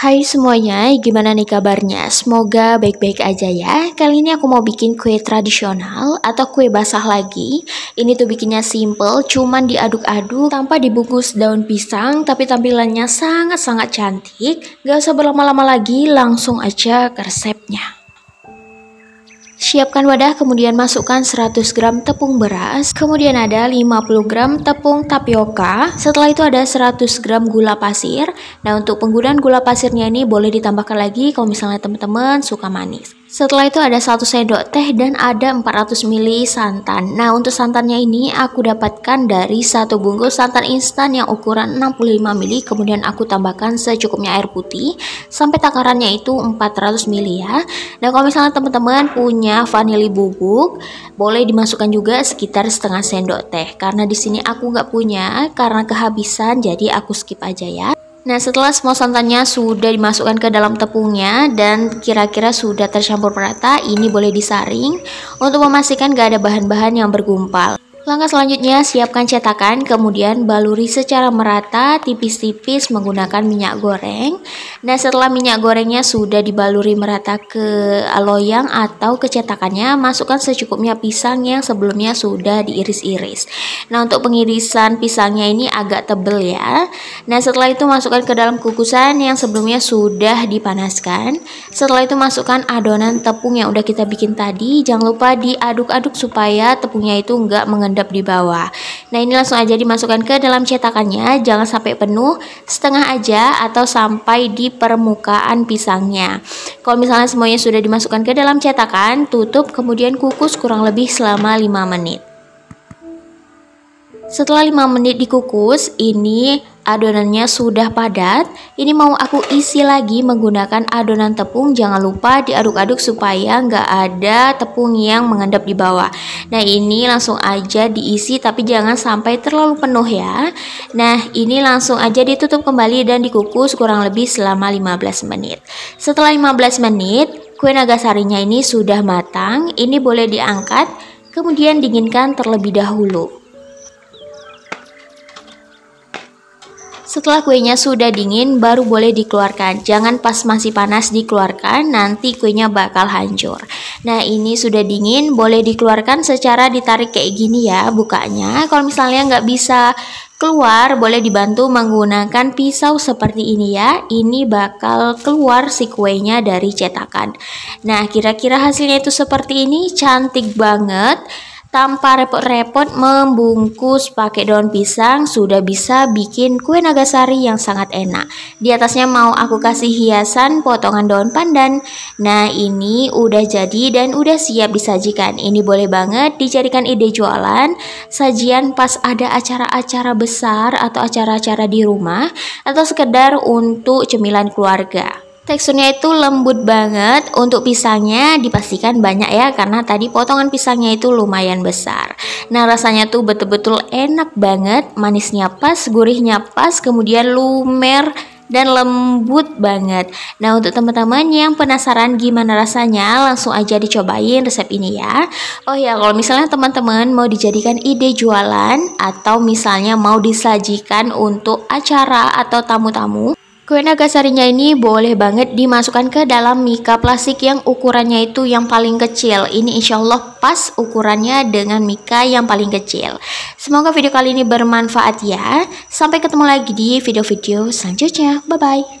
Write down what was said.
Hai semuanya, gimana nih kabarnya? Semoga baik-baik aja ya. Kali ini aku mau bikin kue tradisional atau kue basah lagi. Ini tuh bikinnya simple, cuman diaduk-aduk tanpa dibungkus daun pisang, tapi tampilannya sangat-sangat cantik. Gak usah berlama-lama lagi, langsung aja ke resepnya. Siapkan wadah, kemudian masukkan 100 gram tepung beras, kemudian ada 50 gram tepung tapioka, setelah itu ada 100 gram gula pasir. Nah, untuk penggunaan gula pasirnya ini boleh ditambahkan lagi kalau misalnya teman-teman suka manis. Setelah itu ada 1 sendok teh dan ada 400 ml santan. Nah, untuk santannya ini aku dapatkan dari satu bungkus santan instan yang ukuran 65 ml, kemudian aku tambahkan secukupnya air putih sampai takarannya itu 400 ml ya. Nah, kalau misalnya teman-teman punya vanili bubuk, boleh dimasukkan juga sekitar setengah sendok teh. Karena di sini aku nggak punya karena kehabisan, jadi aku skip aja ya. Nah setelah semua santannya sudah dimasukkan ke dalam tepungnya dan kira-kira sudah tercampur merata, ini boleh disaring untuk memastikan gak ada bahan-bahan yang bergumpal. Langkah selanjutnya siapkan cetakan, kemudian baluri secara merata tipis-tipis menggunakan minyak goreng. Nah setelah minyak gorengnya sudah dibaluri merata ke loyang atau ke cetakannya, masukkan secukupnya pisang yang sebelumnya sudah diiris-iris. Nah untuk pengirisan pisangnya ini agak tebel ya. Nah setelah itu masukkan ke dalam kukusan yang sebelumnya sudah dipanaskan. Setelah itu masukkan adonan tepung yang udah kita bikin tadi. Jangan lupa diaduk-aduk supaya tepungnya itu enggak mengendap di bawah. Nah ini langsung aja dimasukkan ke dalam cetakannya, jangan sampai penuh, setengah aja atau sampai di permukaan pisangnya. Kalau misalnya semuanya sudah dimasukkan ke dalam cetakan, tutup kemudian kukus kurang lebih selama 5 menit. Setelah 5 menit dikukus, ini adonannya sudah padat. Ini mau aku isi lagi menggunakan adonan tepung. Jangan lupa diaduk-aduk supaya nggak ada tepung yang mengendap di bawah. Nah ini langsung aja diisi tapi jangan sampai terlalu penuh ya. Nah ini langsung aja ditutup kembali dan dikukus kurang lebih selama 15 menit. Setelah 15 menit, kue nagasarinya ini sudah matang. Ini boleh diangkat, kemudian dinginkan terlebih dahulu. Setelah kuenya sudah dingin, baru boleh dikeluarkan. Jangan pas masih panas dikeluarkan, nanti kuenya bakal hancur. Nah, ini sudah dingin, boleh dikeluarkan secara ditarik kayak gini ya bukanya. Kalau misalnya nggak bisa keluar, boleh dibantu menggunakan pisau seperti ini ya. Ini bakal keluar si kuenya dari cetakan. Nah, kira-kira hasilnya itu seperti ini, cantik banget tanpa repot-repot membungkus pakai daun pisang sudah bisa bikin kue nagasari yang sangat enak. Di atasnya mau aku kasih hiasan potongan daun pandan. Nah, ini udah jadi dan udah siap disajikan. Ini boleh banget dijadikan ide jualan, sajian pas ada acara-acara besar atau acara-acara di rumah atau sekedar untuk cemilan keluarga. Teksturnya itu lembut banget. Untuk pisangnya dipastikan banyak ya karena tadi potongan pisangnya itu lumayan besar. Nah, rasanya tuh betul-betul enak banget, manisnya pas, gurihnya pas, kemudian lumer dan lembut banget. Nah, untuk teman-teman yang penasaran gimana rasanya, langsung aja dicobain resep ini ya. Oh ya, kalau misalnya teman-teman mau dijadikan ide jualan atau misalnya mau disajikan untuk acara atau tamu-tamu, Kue nagasarinya ini boleh banget dimasukkan ke dalam mika plastik yang ukurannya itu yang paling kecil. Ini insya Allah pas ukurannya dengan mika yang paling kecil. Semoga video kali ini bermanfaat ya. Sampai ketemu lagi di video-video selanjutnya. Bye-bye.